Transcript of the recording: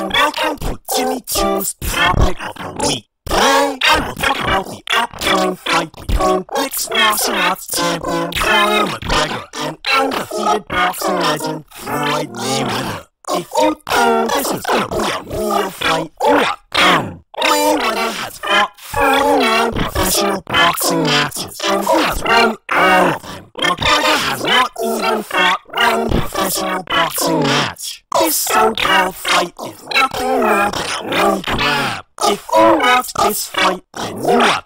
Jimmy Chiu's topic of the week. Today, I will talk about the upcoming fight between mixed martial arts champion Conor McGregor and undefeated boxing legend Floyd Mayweather. If you think this is gonna be a real fight, you are dumb. Mayweather has fought 49 professional boxing matches, and he has won all of them. McGregor has not even fought one professional boxing match. This so-called fight is nothing more than a grab. If you watch this fight, then. You are